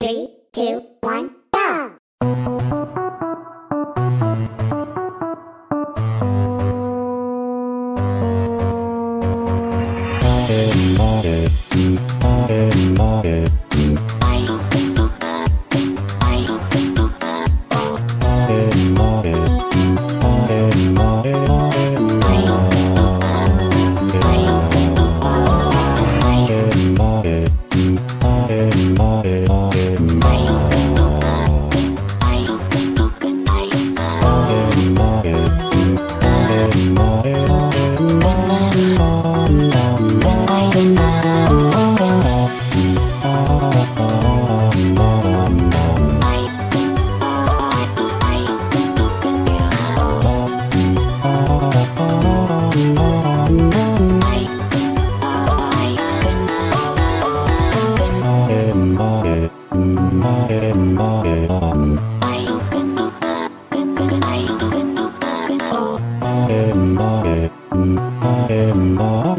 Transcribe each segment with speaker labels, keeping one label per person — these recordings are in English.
Speaker 1: Three, two, one,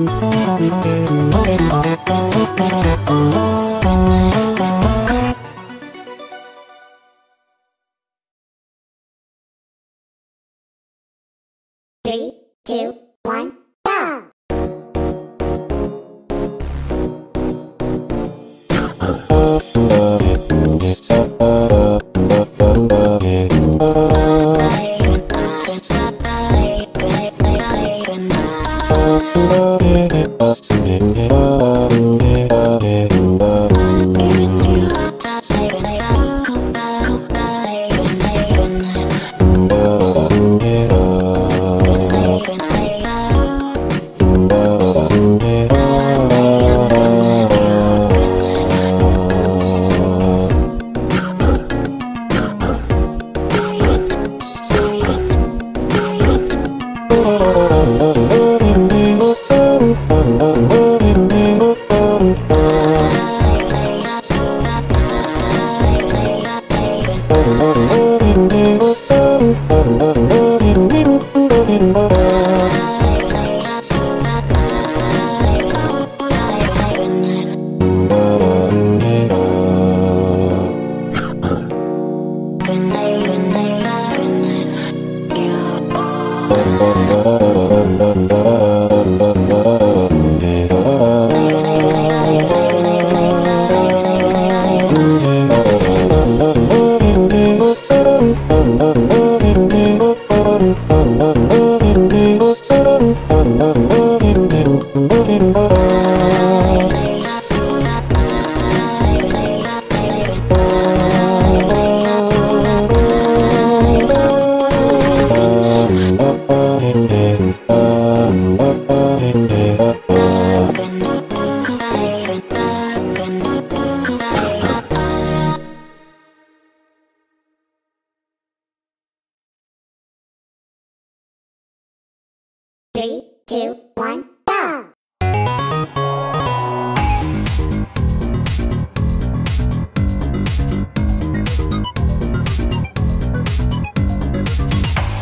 Speaker 1: Three, two, one,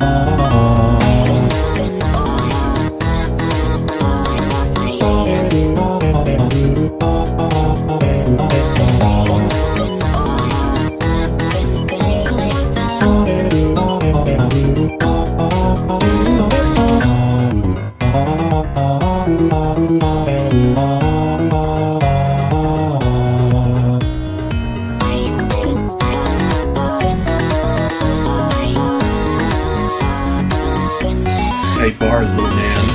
Speaker 2: Thank. Little man.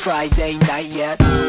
Speaker 3: Friday night yet.